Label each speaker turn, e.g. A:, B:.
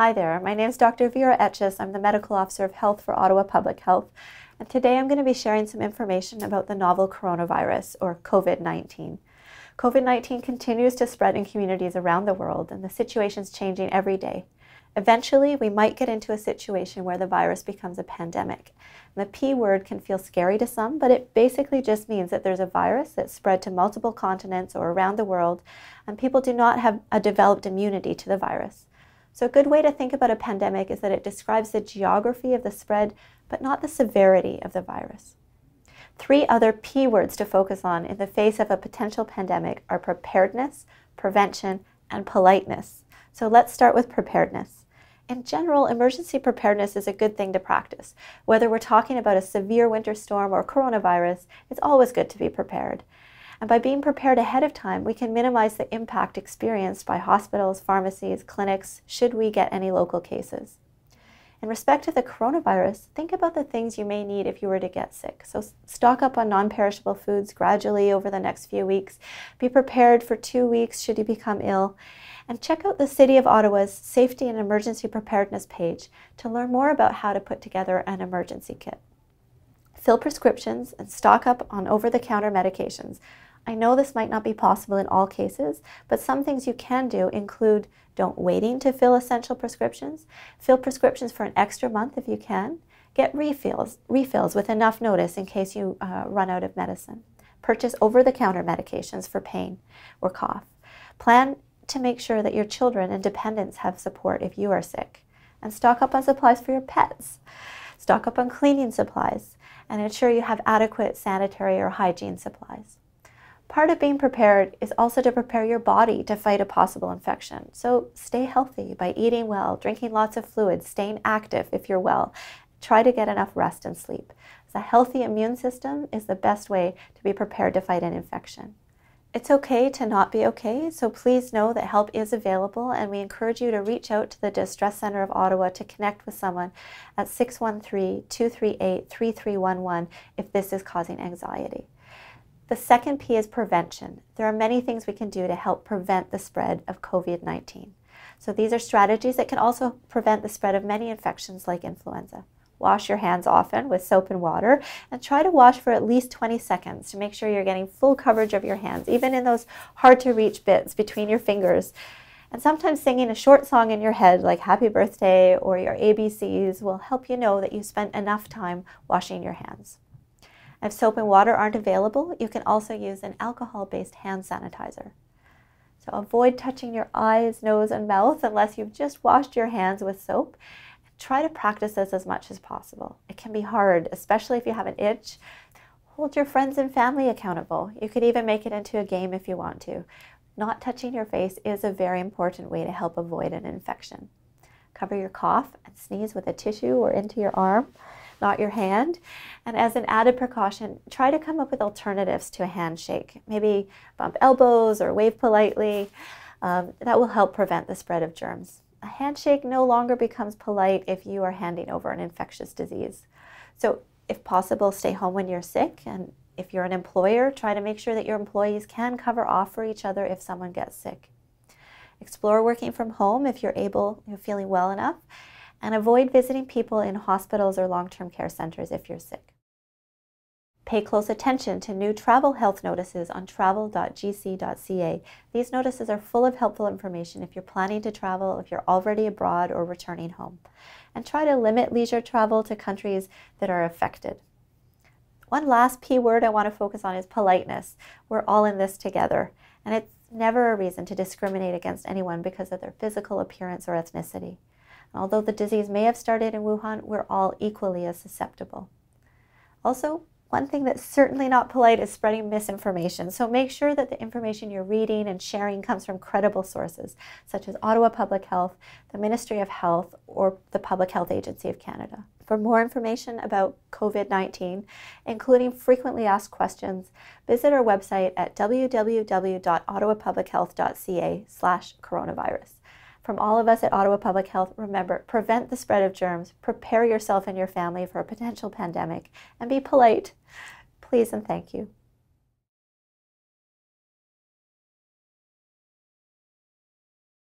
A: Hi there, my name is Dr. Vera Etches. I'm the Medical Officer of Health for Ottawa Public Health. And today I'm going to be sharing some information about the novel coronavirus, or COVID 19. COVID 19 continues to spread in communities around the world, and the situation is changing every day. Eventually, we might get into a situation where the virus becomes a pandemic. And the P word can feel scary to some, but it basically just means that there's a virus that's spread to multiple continents or around the world, and people do not have a developed immunity to the virus. So a good way to think about a pandemic is that it describes the geography of the spread, but not the severity of the virus. Three other P words to focus on in the face of a potential pandemic are preparedness, prevention, and politeness. So let's start with preparedness. In general, emergency preparedness is a good thing to practice. Whether we're talking about a severe winter storm or coronavirus, it's always good to be prepared. And by being prepared ahead of time, we can minimize the impact experienced by hospitals, pharmacies, clinics, should we get any local cases. In respect to the coronavirus, think about the things you may need if you were to get sick. So stock up on non-perishable foods gradually over the next few weeks. Be prepared for two weeks should you become ill. And check out the City of Ottawa's Safety and Emergency Preparedness page to learn more about how to put together an emergency kit. Fill prescriptions and stock up on over-the-counter medications. I know this might not be possible in all cases, but some things you can do include don't waiting to fill essential prescriptions, fill prescriptions for an extra month if you can, get refills, refills with enough notice in case you uh, run out of medicine, purchase over-the-counter medications for pain or cough, plan to make sure that your children and dependents have support if you are sick, and stock up on supplies for your pets, stock up on cleaning supplies, and ensure you have adequate sanitary or hygiene supplies. Part of being prepared is also to prepare your body to fight a possible infection. So stay healthy by eating well, drinking lots of fluids, staying active if you're well. Try to get enough rest and sleep. a healthy immune system is the best way to be prepared to fight an infection. It's okay to not be okay, so please know that help is available and we encourage you to reach out to the Distress Center of Ottawa to connect with someone at 613-238-3311 if this is causing anxiety. The second P is prevention. There are many things we can do to help prevent the spread of COVID-19. So these are strategies that can also prevent the spread of many infections like influenza. Wash your hands often with soap and water and try to wash for at least 20 seconds to make sure you're getting full coverage of your hands, even in those hard to reach bits between your fingers. And sometimes singing a short song in your head like happy birthday or your ABCs will help you know that you spent enough time washing your hands. If soap and water aren't available, you can also use an alcohol-based hand sanitizer. So avoid touching your eyes, nose, and mouth unless you've just washed your hands with soap. Try to practice this as much as possible. It can be hard, especially if you have an itch. Hold your friends and family accountable. You could even make it into a game if you want to. Not touching your face is a very important way to help avoid an infection. Cover your cough and sneeze with a tissue or into your arm not your hand. And as an added precaution, try to come up with alternatives to a handshake. Maybe bump elbows or wave politely. Um, that will help prevent the spread of germs. A handshake no longer becomes polite if you are handing over an infectious disease. So if possible, stay home when you're sick. And if you're an employer, try to make sure that your employees can cover off for each other if someone gets sick. Explore working from home if you're able, you're feeling well enough, and avoid visiting people in hospitals or long-term care centers if you're sick. Pay close attention to new travel health notices on travel.gc.ca. These notices are full of helpful information if you're planning to travel, if you're already abroad or returning home. And try to limit leisure travel to countries that are affected. One last P word I want to focus on is politeness. We're all in this together. And it's never a reason to discriminate against anyone because of their physical appearance or ethnicity. Although the disease may have started in Wuhan, we're all equally as susceptible. Also, one thing that's certainly not polite is spreading misinformation. So make sure that the information you're reading and sharing comes from credible sources, such as Ottawa Public Health, the Ministry of Health, or the Public Health Agency of Canada. For more information about COVID-19, including frequently asked questions, visit our website at www.ottawapublichealth.ca slash coronavirus. From all of us at Ottawa Public Health, remember, prevent the spread of germs, prepare yourself and your family for a potential pandemic, and be polite. Please and thank you.